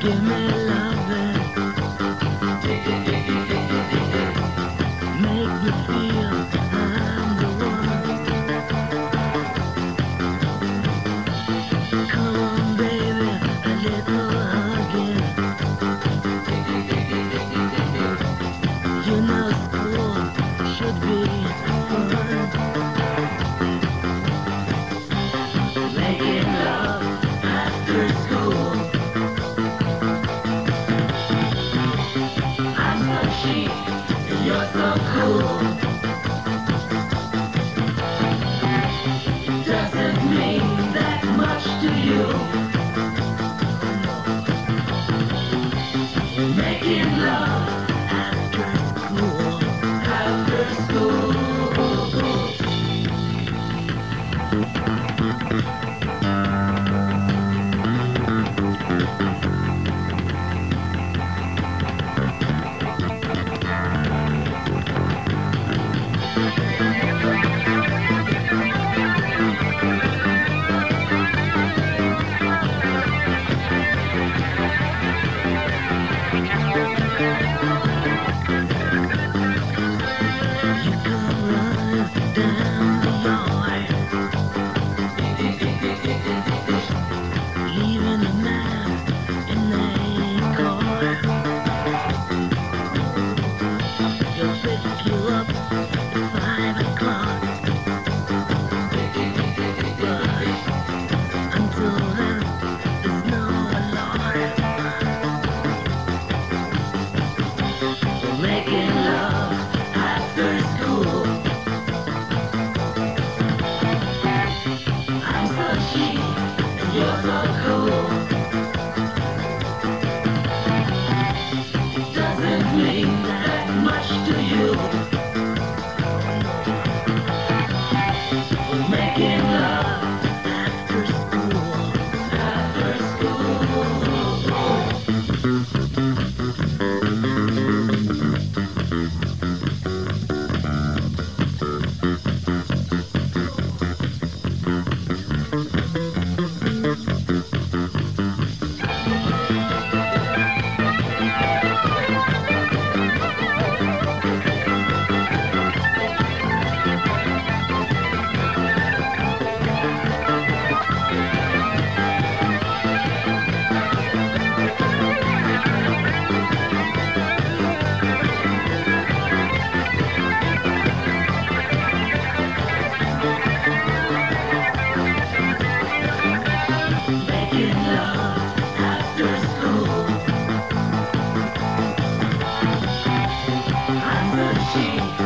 que me love. you're so cool. Doesn't mean that much to you. Making love. Bye. Tennessee.